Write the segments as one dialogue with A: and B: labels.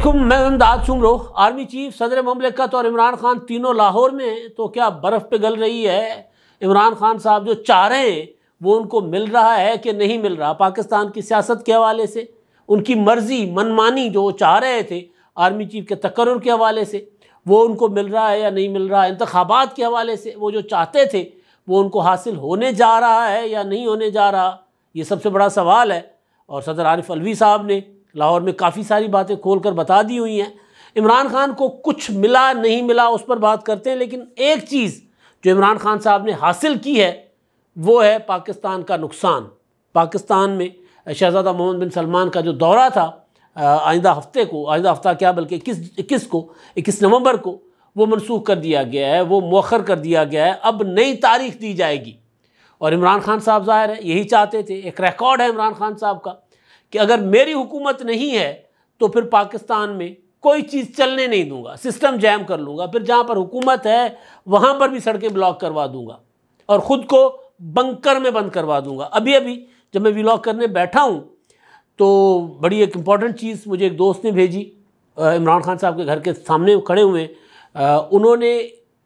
A: असलम मैं इमदाद Soomro army chief, सदर ममलिकत और इमरान खान तीनों लाहौर में तो क्या बर्फ़ पे गल रही है? इमरान खान साहब जो चाह रहे हैं, वो उनको मिल रहा है कि नहीं मिल रहा? पाकिस्तान की सियासत के हवाले से, उनकी मर्ज़ी, मनमानी जो वो चाह रहे थे, आर्मी चीफ के तकर्र के हवाले से, वो उनको मिल रहा है या नहीं मिल रहा? है इंतबात के हवाले से, वो जो चाहते थे, वो उनको हासिल होने जा रहा है या नहीं होने जा रहा? ये सबसे बड़ा सवाल है। और सदर आरिफ अलवी साहब ने लाहौर में काफ़ी सारी बातें खोल कर बता दी हुई हैं। इमरान खान को कुछ मिला नहीं मिला उस पर बात करते हैं, लेकिन एक चीज़ जो इमरान खान साहब ने हासिल की है, वो है पाकिस्तान का नुकसान। पाकिस्तान में शहजादा मोहम्मद बिन सलमान का जो दौरा था आइंदा हफ़्ते को, आइंदा हफ़्ता क्या, बल्कि इक्कीस इक्कीस को, इक्कीस नवंबर को, वो मनसूख कर दिया गया है, वो मौखर कर दिया गया है। अब नई तारीख दी जाएगी। और इमरान खान साहब ज़ाहिर है, यही चाहते थे, एक रिकॉर्ड है इमरान खान साहब का। कि अगर मेरी हुकूमत नहीं है तो फिर पाकिस्तान में कोई चीज़ चलने नहीं दूँगा। सिस्टम जैम कर लूँगा। फिर जहाँ पर हुकूमत है, वहाँ पर भी सड़कें ब्लॉक करवा दूँगा। और ख़ुद को बंकर में बंद करवा दूँगा। अभी अभी जब मैं व्लॉग करने बैठा हूँ तो बड़ी एक इंपॉर्टेंट चीज़ मुझे एक दोस्त ने भेजी। इमरान खान साहब के घर के सामने खड़े हुए उन्होंने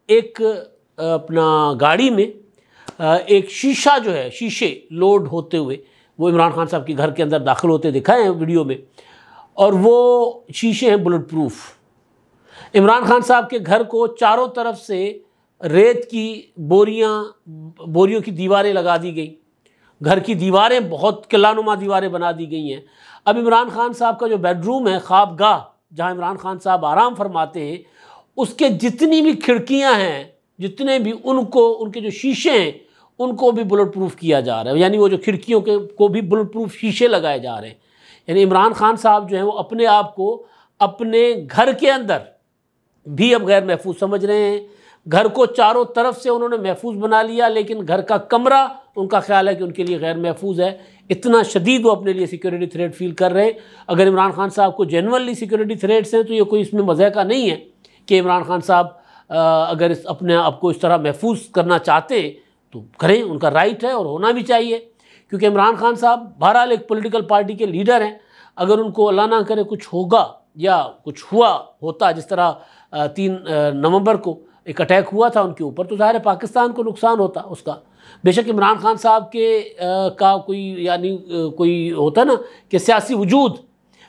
A: एक अपना गाड़ी में एक शीशा जो है, शीशे लोड होते हुए वो इमरान खान साहब के घर के अंदर दाखिल होते दिखाए हैं वीडियो में, और वो शीशे हैं बुलेट प्रूफ इमरान खान साहब के घर को चारों तरफ़ से रेत की बोरियाँ, बोरियों की दीवारें लगा दी गई। घर की दीवारें बहुत किलानुमा दीवारें बना दी गई हैं। अब इमरान खान साहब का जो बेडरूम है ख्वाबगाह जहाँ इमरान खान साहब आराम फरमाते हैं, उसके जितनी भी खिड़कियाँ हैं, जितने भी उनको, उनके जो शीशे हैं उनको भी बुलेट प्रूफ किया जा रहा है। यानी वो जो खिड़कियों के, को भी बुलेट प्रूफ शीशे लगाए जा रहे हैं। यानी इमरान खान साहब जो हैं वो अपने आप को अपने घर के अंदर भी अब गैर महफूज समझ रहे हैं। घर को चारों तरफ़ से उन्होंने महफूज बना लिया, लेकिन घर का कमरा उनका ख्याल है कि उनके लिए गैर महफूज है। इतना शदीद वो अपने लिए सिक्योरिटी थ्रेट फील कर रहे हैं। अगर इमरान खान साहब को जेनवनली सिक्योरिटी थ्रेट्स हैं तो ये कोई इसमें मज़े का नहीं है कि इमरान खान साहब अगर इस अपने आप को इस तरह महफूज करना चाहते तो करें उनका राइट है और होना भी चाहिए। क्योंकि इमरान खान साहब बहरहाल एक पॉलिटिकल पार्टी के लीडर हैं। अगर उनको अल्लाह ना करे कुछ होगा या कुछ हुआ होता जिस तरह तीन नवंबर को एक अटैक हुआ था उनके ऊपर तो ज़ाहिर पाकिस्तान को नुकसान होता उसका। बेशक इमरान खान साहब के आ, का कोई यानी कोई होता ना कि सियासी वजूद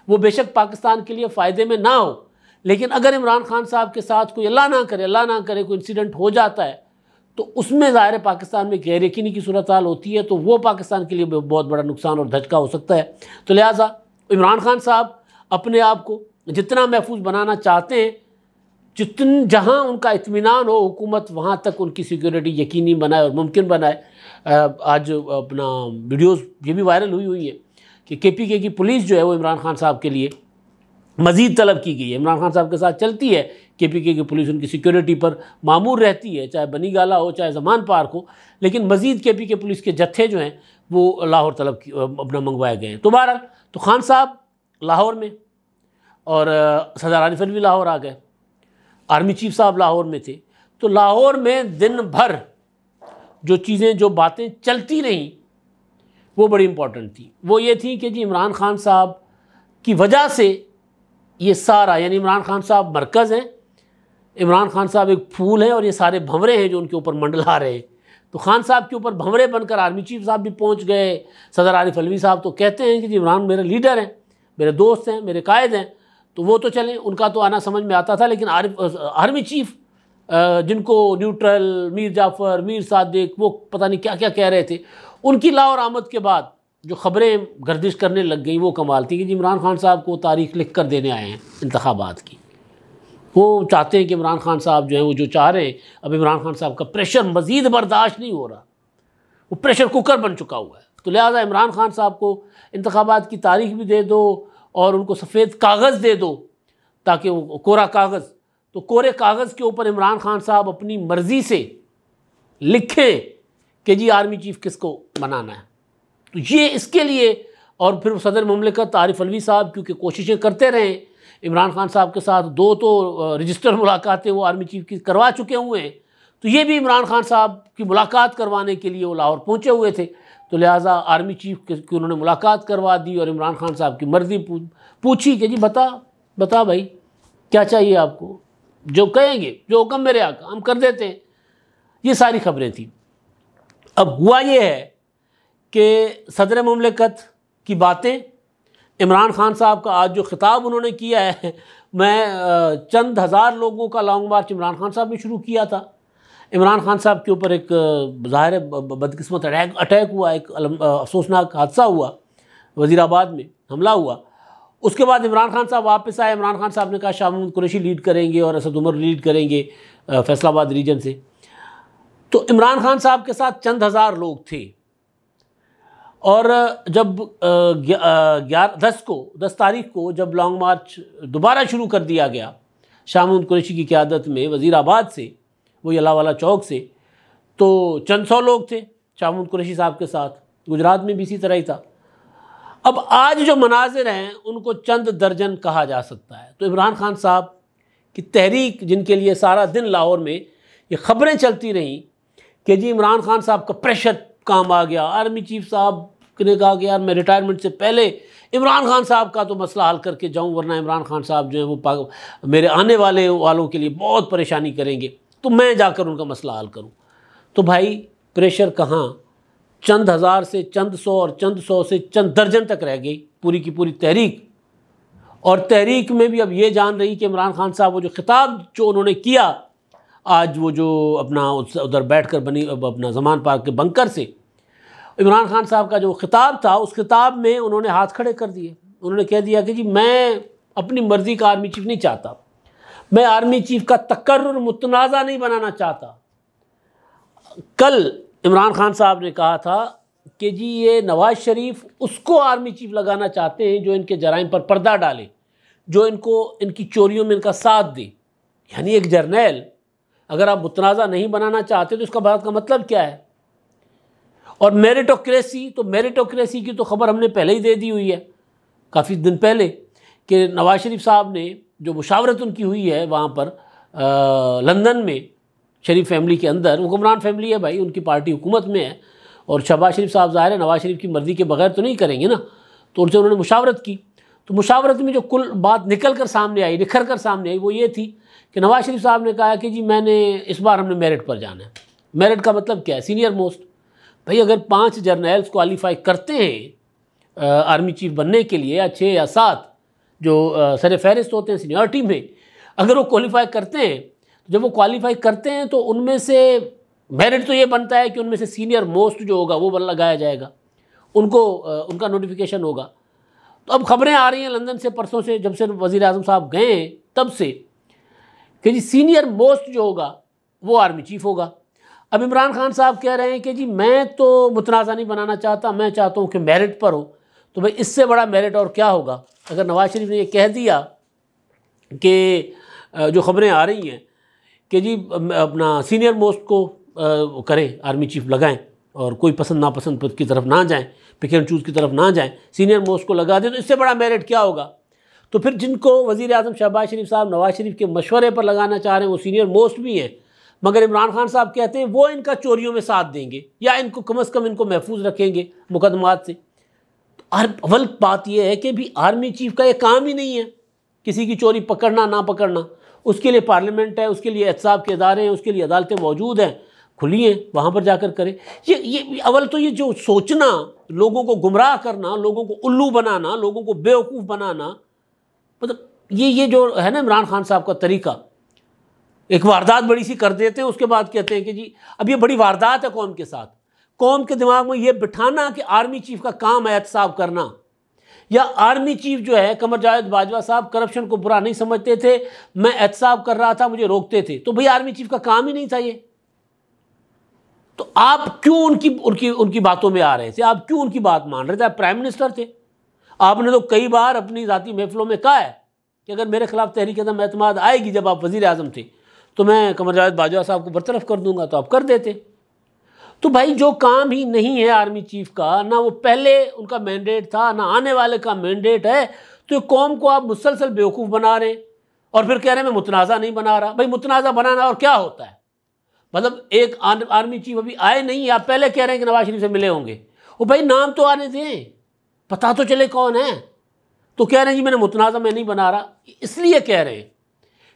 A: वो बेशक पाकिस्तान के लिए फ़ायदे में ना हो। लेकिन अगर इमरान खान साहब के साथ कोई अल्लाह ना करे अल्लाह ना करे कोई इंसिडेंट हो जाता है तो उसमें ज़ाहिर पाकिस्तान में गैर यकीनी की सूरत हाल होती है तो वो पाकिस्तान के लिए बहुत बड़ा नुकसान और धचका हो सकता है। तो लिहाजा, इमरान खान साहब अपने आप को जितना महफूज बनाना चाहते हैं, जितन, जहाँ उनका इतमान हो, हुकूमत वहाँ तक उनकी सिक्योरिटी यकीनी बनाए और मुमकिन बनाए। आज अपना वीडियोस ये भी वायरल हुई हुई है कि के पी के की पुलिस जो है वो इमरान खान साहब के लिए मज़ीद तलब की गई है। इमरान खान साहब के साथ चलती है के पी के की पुलिस उनकी सिक्योरिटी पर मामूर रहती है, चाहे बनी गाला हो, चाहे जमान पार्क हो। लेकिन मज़ीद के पी के पुलिस के जत्थे जो हैं, वो लाहौर तलब की अपना मंगवाए गए हैं। तो बहरहाल तो खान साहब लाहौर में और सदर आरिफ भी लाहौर आ गए। आर्मी चीफ साहब लाहौर में थे। तो लाहौर में दिन भर जो चीज़ें, जो बातें चलती रहीं, वो बड़ी इम्पोर्टेंट थी। वो ये थी कि जी इमरान खान साहब की वजह से ये सारा, यानी इमरान खान साहब मरकज़ हैं, इमरान खान साहब एक फूल हैं और ये सारे भंवरे हैं जो उनके ऊपर मंडला रहे हैं। तो खान साहब के ऊपर भंवरे बनकर आर्मी चीफ साहब भी पहुँच गए। सदर आरिफ अलवी साहब तो कहते हैं कि जी इमरान मेरे लीडर हैं, मेरे दोस्त हैं, मेरे कायद हैं तो वो तो चलें, उनका तो आना समझ में आता था, लेकिन आरिफ, आर्मी चीफ जिनको न्यूट्रल, मीर जाफ़र, मीर सादिक, वो पता नहीं क्या क्या कह रहे थे। उनकी लाहौर आमद के बाद जो ख़बरें गर्दिश करने लग गई, वो कमाल थी कि जी इमरान खान साहब को तारीख लिख कर देने आए हैं इंतबात की। वो चाहते हैं कि इमरान खान साहब जो हैं, वो जो चाह रहे हैं, अब इमरान खान साहब का प्रेशर मज़ीद बर्दाश्त नहीं हो रहा। वो प्रेशर कुकर बन चुका हुआ है। तो लिहाजा इमरान खान साहब को इंतबात की तारीख भी दे दो और उनको सफ़ेद कागज़ दे दो, ताकि वो कोरा कागज़ तो कोरे कागज़ के ऊपर इमरान खान साहब अपनी मर्ज़ी से लिखें कि जी आर्मी चीफ़ किसको बनाना है। तो ये इसके लिए, और फिर सदर ममलिकत आरिफ अलवी साहब, क्योंकि कोशिशें करते रहे, इमरान खान साहब के साथ दो तो रजिस्टर मुलाकातें वो आर्मी चीफ की करवा चुके हुए हैं तो ये भी इमरान खान साहब की मुलाकात करवाने के लिए वो लाहौर पहुँचे हुए थे। तो लिहाजा आर्मी चीफ की उन्होंने मुलाकात करवा दी और इमरान खान साहब की मर्ज़ी पूछी कि जी बता बता भाई, क्या चाहिए आपको? जो कहेंगे, जो हुक्म मेरे आका, हम कर देते हैं। ये सारी खबरें थी। अब हुआ ये है कि सदर ममलिकत की बातें। इमरान खान साहब का आज जो ख़िताब उन्होंने किया है, मैं चंद हज़ार लोगों का लॉन्ग मार्च इमरान खान साहब ने शुरू किया था। इमरान खान साहब के ऊपर एक ज़ाहिर बदकस्मत अटैक अटैक हुआ, एक अफसोसनाक हादसा हुआ वज़ीराबाद में, हमला हुआ। उसके बाद इमरान खान साहब वापस आए, इमरान खान साहब ने कहा, शाह कुरैशी लीड करेंगे और असद उमर लीड करेंगे फैसलाबाद रीजन से। तो इमरान खान साहब के साथ चंद हज़ार लोग थे। और जब ग्यारह दस को, दस तारीख को जब लॉन्ग मार्च दोबारा शुरू कर दिया गया महमूद कुरैशी की क़्यादत में वज़ीराबाद से, वही अलावाला चौक से तो चंद सौ लोग थे महमूद कुरैशी साहब के साथ। गुजरात में भी इसी तरह ही था। अब आज जो मनाजिर हैं, उनको चंद दर्जन कहा जा सकता है। तो इमरान खान साहब की तहरीक, जिनके लिए सारा दिन लाहौर में ये ख़बरें चलती रहीं, कि जी इमरान खान साहब का प्रेशर काम आ गया, आर्मी चीफ साहब ने कहा कि यार मैं रिटायरमेंट से पहले इमरान खान साहब का तो मसला हल करके जाऊँ, वरना इमरान खान साहब जो है वो मेरे आने वाले वालों के लिए बहुत परेशानी करेंगे। तो मैं जाकर उनका मसला हल करूँ। तो भाई प्रेशर कहाँ? चंद हज़ार से चंद सौ और चंद सौ से चंद दर्जन तक रह गई पूरी की पूरी तहरीक। और तहरीक में भी अब ये जान रही कि इमरान खान साहब वो जो ख़िताब जो उन्होंने किया, आज वो जो अपना उधर बैठ कर बनी अपना जमान पार्क के बंकर से इमरान खान साहब का जो ख़िताब था, उस खिताब में उन्होंने हाथ खड़े कर दिए। उन्होंने कह दिया कि जी, मैं अपनी मर्ज़ी का आर्मी चीफ नहीं चाहता। मैं आर्मी चीफ का तकर्र मुतनाज़ा नहीं बनाना चाहता। कल इमरान खान साहब ने कहा था कि जी, ये नवाज़ शरीफ उसको आर्मी चीफ लगाना चाहते हैं जो इनके जराइम पर पर्दा डाले, जो इनको, इनकी चोरियों में इनका साथ दे। यानी एक जर्नैल, अगर आप मुतनाज़ा नहीं बनाना चाहते तो इसका बात का मतलब क्या है? और मेरिटोक्रेसी तो मेरिटोक्रेसी की तो खबर हमने पहले ही दे दी हुई है। काफ़ी दिन पहले कि नवाज़ शरीफ साहब ने जो मुशावरत उनकी हुई है वहाँ पर लंदन में, शरीफ फैमिली के अंदर हुक्मरान फैमिली है भाई, उनकी पार्टी हुकूमत में है। और शहबाज शरीफ साहब ज़ाहिर है नवाज़ शरीफ की मर्ज़ी के बगैर तो नहीं करेंगे ना। तो उनसे उन्होंने मुशावरत की। तो मुशावरत में जो कुल बात निकल कर सामने आई निखर कर सामने आई, वो ये थी कि नवाज़ शरीफ साहब ने कहा कि जी मैंने, इस बार हमने मेरिट पर जाना है। मेरिट का मतलब क्या है? Senior most. भाई, अगर पाँच जर्नल्स क्वालिफाई करते हैं आर्मी चीफ बनने के लिए, या छः या सात, जो सर फहरिस्त होते हैं सीनियरिटी में, अगर वो क्वालिफाई करते हैं तो जब वो क्वालिफाई करते हैं तो उनमें से मेरिट तो ये बनता है कि उनमें से सीनियर मोस्ट जो होगा, वो लगाया जाएगा। उनको उनका नोटिफिकेशन होगा। तो अब खबरें आ रही हैं लंदन से, परसों से, जब से वज़ी अजम साहब गए तब से कि जी सीनियर मोस्ट जो होगा, वो आर्मी चीफ होगा। अब इमरान खान साहब कह रहे हैं कि जी, मैं तो मुतनाज़ा नहीं बनाना चाहता, मैं चाहता हूँ कि मेरिट पर हो। तो भाई, इससे बड़ा मेरिट और क्या होगा? अगर नवाज़ शरीफ ने ये कह दिया कि जो खबरें आ रही हैं कि जी अपना सीनियर मोस्ट को करें आर्मी चीफ लगाएँ और कोई पसंद, नापसंद की तरफ़ ना जाएँ पिक एंड चूज़ की तरफ़ ना जाएँ सीनियर मोस्ट को लगा दें तो इससे बड़ा मेरिट क्या होगा? तो फिर जिनको वज़ी अजम शहबाज शरीफ साहब, नवाज़ शरीफ के मशवरे पर लगाना चाह रहे हैं, वो सीनियर मोस्ट भी हैं। मगर इमरान खान साहब कहते हैं, वो इनका चोरियों में साथ देंगे, या इनको कम अज़ कम इनको महफूज रखेंगे मुकदमात से। तो अवल बात यह है कि भी आर्मी चीफ का ये काम ही नहीं है किसी की चोरी पकड़ना, ना पकड़ना। उसके लिए पार्लियामेंट है, उसके लिए एहतसाब के अदारे हैं, उसके लिए अदालतें मौजूद हैं, खुली हैं, वहाँ पर जाकर करें। ये ये अव्वल तो ये जो सोचना, लोगों को गुमराह करना, लोगों को उल्लू बनाना, लोगों को बेवकूफ़ बनाना मतलब ये ये जो है ना इमरान खान साहब का तरीका एक वारदात बड़ी सी कर देते हैं उसके बाद कहते हैं कि जी, अब ये बड़ी वारदात है कौम के साथ। कौम के दिमाग में ये बिठाना कि आर्मी चीफ का काम है एहतसाब करना। या आर्मी चीफ जो है, कमर जावेद बाजवा साहब करप्शन को बुरा नहीं समझते थे, मैं एहतसाब कर रहा था, मुझे रोकते थे। तो भाई आर्मी चीफ का काम ही नहीं था ये। तो आप क्यों उनकी उनकी उनकी बातों में आ रहे थे? आप क्यों उनकी बात मान रहे थे? आप प्राइम मिनिस्टर थे। आपने तो कई बार अपनी ज़ाती महफिलों में कहा है कि अगर मेरे खिलाफ तहरीक अदम अतमाद आएगी जब आप वज़ी अजम थे तो मैं कमर जावेद बाजवा साहब को बरतरफ कर दूँगा तो आप कर देते। तो भाई, जो काम ही नहीं है आर्मी चीफ का, ना वो पहले उनका मैंडेट था, ना आने वाले का मैंडेट है तो कौम को आप मुसलसल बेवकूफ़ बना रहे और फिर कह रहे हैं, मैं मुतनाज़ा नहीं बना रहा। भाई, मुतनाज़ा बनाना और क्या होता है? मतलब एक आर्मी चीफ अभी आए नहीं, आप पहले कह रहे हैं कि नवाज़ शरीफ से मिले होंगे। वो भाई, नाम तो आने दें। पता तो चले कौन है। तो कह रहे हैं, जी, मैंने मुतनाज़ा मैं नहीं बना रहा। इसलिए कह रहे हैं,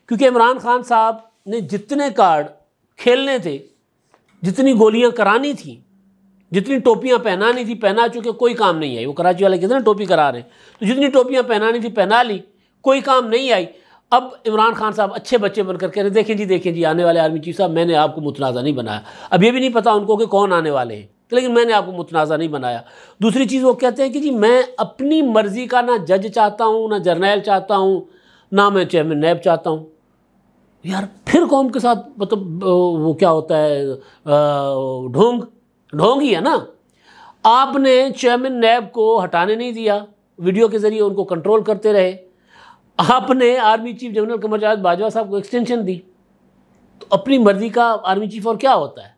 A: क्योंकि इमरान खान साहब ने जितने कार्ड खेलने थे, जितनी गोलियाँ करानी थी, जितनी टोपियाँ पहनानी थी, पहना चुके, कोई काम नहीं आई। वो कराची वाले कितने टोपी करा रहे हैं। तो जितनी टोपियाँ पहनानी थी, पहना ली, कोई काम नहीं आई। अब इमरान खान साहब अच्छे बच्चे बनकर कह रहे देखें जी देखें जी, आने वाले आर्मी चीफ साहब, मैंने आपको मुतनाज़ा नहीं बनाया। अब ये भी नहीं पता उनको कि कौन आने वाले हैं, लेकिन मैंने आपको मुतनाज़ा नहीं बनाया। दूसरी चीज़ वो कहते हैं कि जी, मैं अपनी मर्ज़ी का ना जज चाहता हूँ, ना जर्नैल चाहता हूँ, ना मैं चेयरमैन नैब चाहता हूँ। यार फिर कौम के साथ मतलब वो क्या होता है ढोंग ढोंग ही है ना। आपने चेयरमैन नैब को हटाने नहीं दिया, वीडियो के ज़रिए उनको कंट्रोल करते रहे। आपने army chief general Qamar Javed Bajwa साहब को एक्सटेंशन दी। तो अपनी मर्ज़ी का आर्मी चीफ और क्या होता है?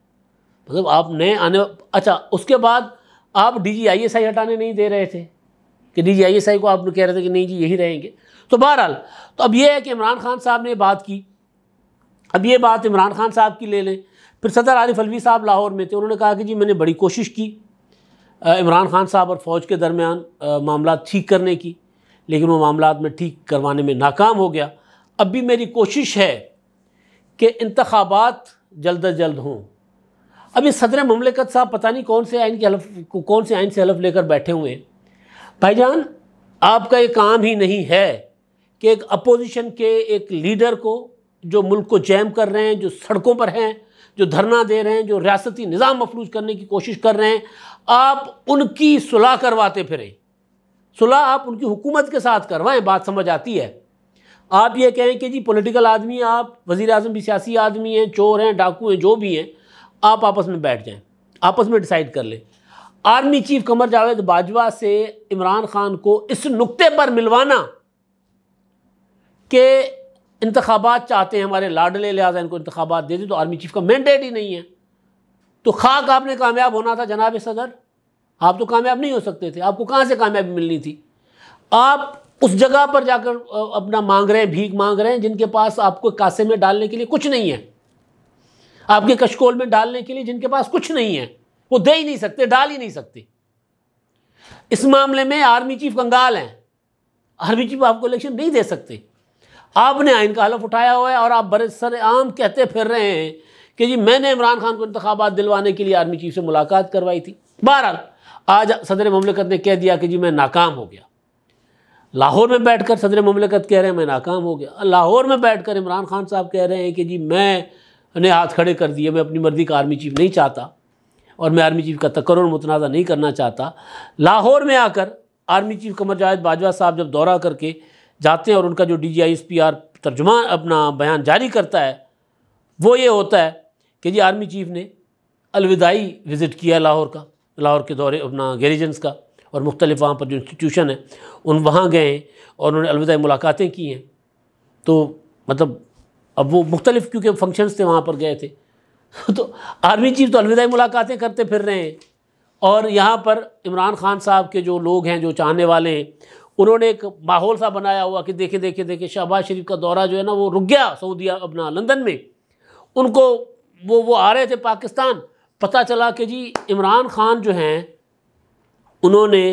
A: मतलब आपने आने अच्छा उसके बाद आप D G I S I हटाने नहीं दे रहे थे, कि D G I S I को आप कह रहे थे कि नहीं जी, यही रहेंगे। तो बहरहाल तो अब यह है कि इमरान खान साहब ने बात की अब ये बात इमरान खान साहब की ले लें। फिर सदर आरिफ अलवी साहब लाहौर में थे, उन्होंने कहा कि जी, मैंने बड़ी कोशिश की इमरान खान साहब और फ़ौज के दरमियान मामला ठीक करने की, लेकिन वो मामला में ठीक करवाने में नाकाम हो गया। अब भी मेरी कोशिश है कि इंतबात जल्द अज जल्द हों। अभी सदर ममलिकत साहब पता नहीं कौन से आइन के हलफ, कौन से आइन से हलफ लेकर बैठे हुए हैं। भाईजान, आपका ये काम ही नहीं है कि एक अपोजिशन के एक लीडर को जो मुल्क को जैम कर रहे हैं, जो सड़कों पर हैं, जो धरना दे रहे हैं, जो रियासती निज़ाम मफलूज करने की कोशिश कर रहे हैं, आप उनकी सुलह करवाते फिरें। सुलह आप उनकी हुकूमत के साथ करवाएँ, बात समझ आती है। आप ये कहें कि जी पॉलिटिकल आदमी आप वज़ी अजम भी सियासी आदमी हैं, चोर हैं, डाकू हैं, जो भी हैं, आप आपस में बैठ जाएँ, आपस में डिसाइड कर लें। आर्मी चीफ कमर जावेद बाजवा से इमरान खान को इस नुक्ते पर मिलवाना कि इंतबात चाहते हैं हमारे लाडले लिहाजा इनको इंतबात दे दें तो आर्मी चीफ का मैंडेट ही नहीं है। तो खाक आपने कामयाब होना था जनाब सदर। आप तो कामयाब नहीं हो सकते थे। आपको कहाँ से कामयाबी मिलनी थी? आप उस जगह पर जाकर अपना मांग रहे हैं, भीख मांग रहे हैं, जिनके पास आपको कासे में डालने के लिए कुछ नहीं है। आपके कशकोल में डालने के लिए जिनके पास कुछ नहीं है। वो दे ही नहीं सकते, डाल ही नहीं सकते। इस मामले में आर्मी चीफ कंगाल हैं। आर्मी चीफ आपको इलेक्शन नहीं दे सकते। आपने आइन का हलफ उठाया हुआ है और आप बड़े सर आम कहते फिर रहे हैं कि जी, मैंने इमरान खान को इंतबात दिलवाने के लिए आर्मी चीफ से मुलाकात करवाई थी। बहरहाल, आज सदर ममलिकत ने कह दिया कि जी, मैं नाकाम हो गया। लाहौर में बैठकर सदर ममलिकत कह रहे हैं, मैं नाकाम हो गया। लाहौर में बैठकर इमरान खान साहब कह रहे हैं कि जी, मैंने हाथ खड़े कर दिए, मैं अपनी मर्ज़ी का आर्मी चीफ नहीं चाहता और मैं आर्मी चीफ का तकर मुतनाज़ा नहीं करना चाहता। लाहौर में आकर आर्मी चीफ कमर जावेद बाजवा साहब जब दौरा करके जाते हैं और उनका जो D G I S P R तर्जुमा अपना बयान जारी करता है, वो ये होता है कि जी आर्मी चीफ ने अलविदाई विज़िट किया लाहौर का, लाहौर के दौरे अपना गैरिजन्स का और मुख्तलिफ़ वहाँ पर जो इंस्टीट्यूशन है, उन वहाँ गए और उन्होंने अलविदा मुलाकातें की हैं। तो मतलब अब वो मुख्तलिफ़ क्योंकि फ़ंक्शंस थे, वहाँ पर गए थे। तो आर्मी चीफ तो अलविदा मुलाकातें करते फिर रहे हैं। और यहाँ पर इमरान खान साहब के जो लोग हैं, जो चाहने वाले हैं उन्होंने एक माहौल सा बनाया हुआ कि देखे देखे देखे शहबाज शरीफ का दौरा जो है ना, वो रुक गया सऊदिया अपना लंदन में। उनको वो वो आ रहे थे पाकिस्तान। पता चला कि जी, इमरान खान जो हैं, उन्होंने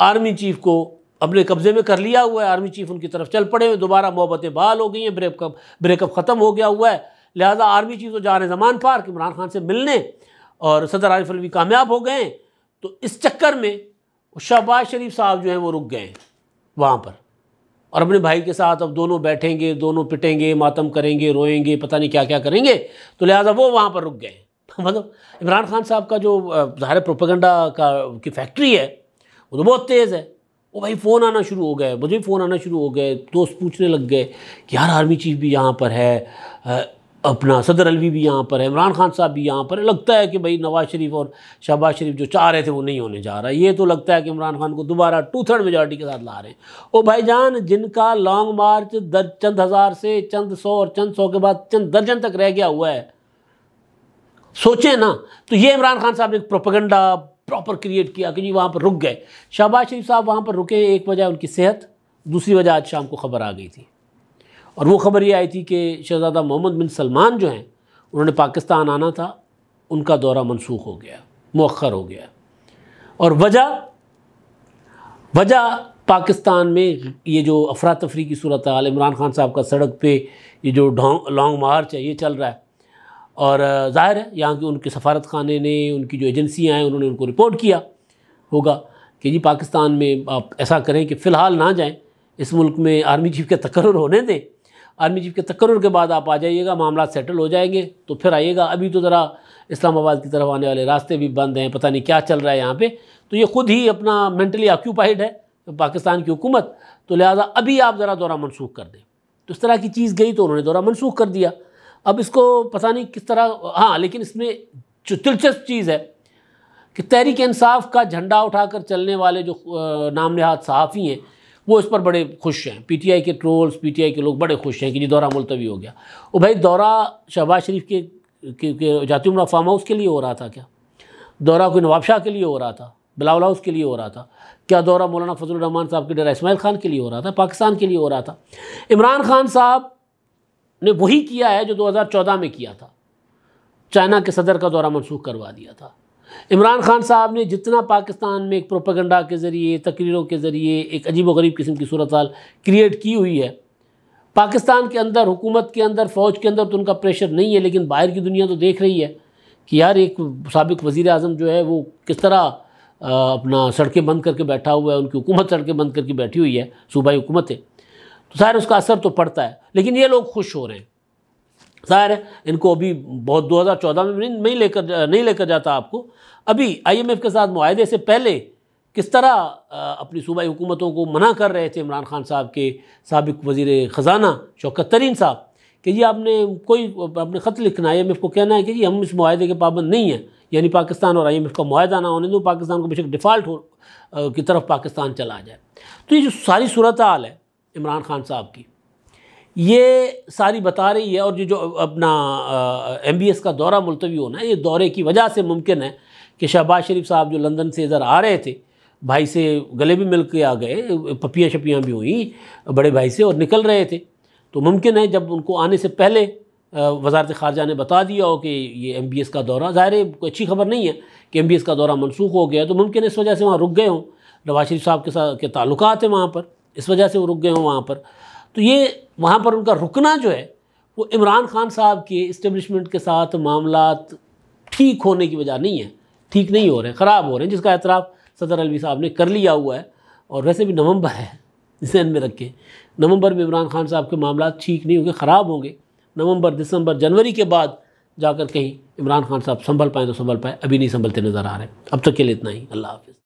A: आर्मी चीफ को अपने कब्ज़े में कर लिया हुआ है। आर्मी चीफ उनकी तरफ़ चल पड़े हुए। दोबारा मोहब्बतें बहाल हो गई हैं ब्रेकअप ब्रेकअप ख़त्म हो गया हुआ है। लिहाजा आर्मी चीफ तो जा रहे जमान पार्क इमरान खान से मिलने और सदर आरिफ अलवी कामयाब हो गए तो इस चक्कर में शहबाज शरीफ साहब जो हैं, वो रुक गए वहाँ पर। और अपने भाई के साथ अब दोनों बैठेंगे, दोनों पिटेंगे, मातम करेंगे, रोएँगे, पता नहीं क्या क्या करेंगे तो लिहाजा वो वहाँ पर रुक गए। मतलब इमरान खान साहब का जो ज़ाहिर प्रोपेगंडा का, की फैक्ट्री है, वो तो बहुत तेज़ है। वो भाई फ़ोन आना शुरू हो गए, मुझे फ़ोन आना शुरू हो गए, दोस्त पूछने लग गए कि, यार, आर्मी चीफ भी यहाँ पर है। अपना सदर अलवी भी यहाँ पर है, इमरान खान साहब भी यहाँ पर है। लगता है कि भाई नवाज़ शरीफ और शहबाज शरीफ जो चाह रहे थे वो नहीं होने जा रहा ये तो लगता है कि इमरान खान को दोबारा टू थर्ड मेजॉरिटी के साथ ला रहे हैं। ओ भाईजान, जिनका लॉन्ग मार्च दर, चंद हज़ार से चंद सौ और चंद सौ के बाद चंद दर्जन तक रह गया हुआ है। सोचें ना तो ये इमरान खान साहब ने प्रोपगंडा प्रॉपर क्रिएट किया कि जी वहाँ पर रुक गए। शहबाज शरीफ साहब वहाँ पर रुके, एक वजह उनकी सेहत, दूसरी वजह आज शाम को खबर आ गई थी। और वो खबर ये आई थी कि शहजादा मोहम्मद बिन सलमान जो हैं, उन्होंने पाकिस्तान आना था, उनका दौरा मनसूख हो गया मौखर हो गया। और वजह वजह पाकिस्तान में ये जो अफरा तफरी की सूरत हाल इमरान खान साहब का सड़क पे ये जो लॉन्ग मार्च है, ये चल रहा है। और ज़ाहिर है, यहाँ के उनके सफारत खाने ने, उनकी जो एजेंसियाँ हैं, उन्होंने उनको रिपोर्ट किया होगा कि जी पाकिस्तान में आप ऐसा करें कि फ़िलहाल ना जाएँ, इस मुल्क में आर्मी चीफ के तकर्र होने दें। आर्मी चीफ के तकर्र के बाद आप आ जाइएगा, मामला सेटल हो जाएँगे। तो फिर आइएगा। अभी तो ज़रा इस्लामाबाद की तरफ़ आने वाले रास्ते भी बंद हैं, पता नहीं क्या चल रहा है यहाँ पे। तो ये ख़ुद ही अपना मेंटली ऑक्यूपाइड है, पाकिस्तान की हुकूमत। तो लिहाजा अभी आप ज़रा दौरा मनसूख कर दें। तो इस तरह की चीज़ गई तो उन्होंने दौरा मनसूख कर दिया। अब इसको पता नहीं किस तरह हाँ लेकिन इसमें जो दिलचस्प चीज़ है कि तहरीक इंसाफ का झंडा उठाकर चलने वाले जो नाम नहाद सहाफ़ी हैं वो इस पर बड़े खुश हैं। पीटीआई के ट्रोल्स पीटीआई के लोग बड़े खुश हैं कि जी दौरा मुलतवी हो गया। वो भाई दौरा शहबाज शरीफ के, के, के उमरा फार्म हाउस के लिए हो रहा था क्या? दौरा कोई नवाब शाह के लिए हो रहा था? बिलावल हाउस के लिए हो रहा था? क्या दौरा मौलाना फजल रहमान साहब के डेरा इसमाइल खान के लिए हो रहा था? पाकिस्तान के लिए हो रहा था? इमरान खान साहब ने वही किया है जो 2014 में किया था। चाइना के सदर का दौरा मनसूख करवा दिया था। इमरान खान साहब ने जितना पाकिस्तान में एक प्रोपागंडा के ज़रिए, तकरीरों के ज़रिए एक अजीब गरीब किस्म की सूरत हाल क्रिएट की हुई है, पाकिस्तान के अंदर, हुकूमत के अंदर, फ़ौज के अंदर तो उनका प्रेशर नहीं है, लेकिन बाहर की दुनिया तो देख रही है कि यार एक सबक वज़ी अजम जो है वो किस तरह अपना सड़कें बंद करके बैठा हुआ है, उनकी हुकूमत सड़कें बंद करके बैठी हुई है, सूबाई हुकूमतें। तो ज़ाहिर उसका असर तो पड़ता है, लेकिन ये लोग खुश हो रहे हैं। ज़ाहिर है, इनको अभी बहुत 2014 में नहीं लेकर नहीं लेकर जाता आपको। अभी आईएमएफ के साथ माहे से पहले किस तरह अपनी सूबाई हुकूमतों को मना कर रहे थे इमरान खान साहब के सबक वज़ी ख़जाना शौकत तरीन साहब, कि जी आपने कोई अपने ख़त लिखना है आई को कहना है कि जी, हम इस माहे के पाबंद नहीं हैं। यानी पाकिस्तान और आई एम एफ़ का माहा ना होने दो पाकिस्तान को बेशक डिफ़ाल्ट हो की तरफ़ पाकिस्तान चला जाए। तो ये जो सारी सूरत हाल है इमरान खान साहब की ये सारी बता रही है और ये जो अपना एम बी एस का दौरा मुलतवी होना है, ये दौरे की वजह से मुमकिन है कि शहबाज शरीफ साहब जो लंदन से इधर आ रहे थे, भाई से गले भी मिल के आ गए, पपियाँ शपियाँ भी हुई बड़े भाई से और निकल रहे थे। तो मुमकिन है जब उनको आने से पहले वजारत ख़ारजा ने बता दिया हो कि ये एम बी एस का दौरा, ज़ाहिर कोई अच्छी खबर नहीं है कि एम बी एस का दौरा मनसूख हो गया तो मुमकिन है इस वजह से वहाँ रुक गए हों। नवाज़ शरीफ साहब के साथ के ताल्लुक हैं वहाँ पर, इस वजह से वो रुक गए हों वहाँ पर। तो ये वहाँ पर उनका रुकना जो है, वो इमरान खान साहब के इस्टबलिशमेंट के साथ मामला ठीक होने की वजह नहीं है। ठीक नहीं हो रहे हैं ख़राब हो रहे हैं, जिसका एतराफ़ सदर अलवी साहब ने कर लिया हुआ है। और वैसे भी नवंबर है जहन में रखें। नवंबर में इमरान खान साहब के मामला ठीक नहीं होंगे, ख़राब होंगे। नवंबर, दिसंबर, जनवरी के बाद जाकर कहीं इमरान खान साहब संभल पाएँ तो संभल पाए, अभी नहीं संभलते नज़र आ रहे। अब तक के लिए इतना ही, अल्लाह हाफिज़।